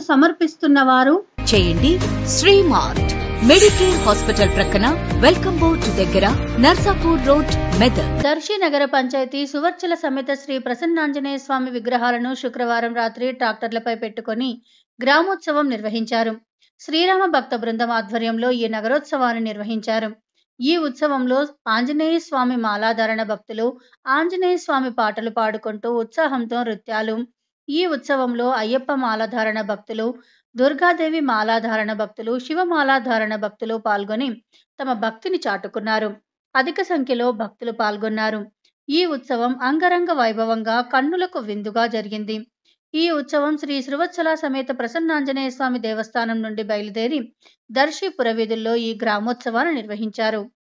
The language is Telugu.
సమర్పిస్తున్న వారు చేయండి. శ్రీమార్ట్ మెడికేర్ హాస్పిటల్ ప్రక్కన వెల్కమ్ బోర్డ్ దగ్గర నర్సాపూర్ రోడ్ మెదక్. దర్శి నగర పంచాయతీ సువర్చల సమేత శ్రీ ప్రసన్నాంజనేయ స్వామి విగ్రహాలను శుక్రవారం రాత్రి ట్రాక్టర్లపై పెట్టుకొని గ్రామోత్సవం నిర్వహించారు. శ్రీరామ భక్త బృందం ఆధ్వర్యంలో ఈ నగరోత్సవాన్ని నిర్వహించారు. ఈ ఉత్సవంలో ఆంజనేయ స్వామి మాలాధారణ భక్తులు ఆంజనేయ స్వామి పాటలు పాడుకుంటూ ఉత్సాహంతో నృత్యాలు ఈ ఉత్సవంలో అయ్యప్ప మాలాధారణ భక్తులు దుర్గాదేవి మాలాధారణ భక్తులు శివమాలాధారణ భక్తులు పాల్గొని తమ భక్తిని చాటుకున్నారు. అధిక సంఖ్యలో భక్తులు పాల్గొన్నారు. ఈ ఉత్సవం అంగరంగ వైభవంగా కన్నులకు విందుగా జరిగింది. ఈ ఉత్సవం శ్రీ శ్రీవత్సల సమేత ప్రసన్నాంజనేయ స్వామి దేవస్థానం నుండి బయలుదేరి దర్శి పురవీధుల్లో ఈ గ్రామోత్సవాన్ని నిర్వహించారు.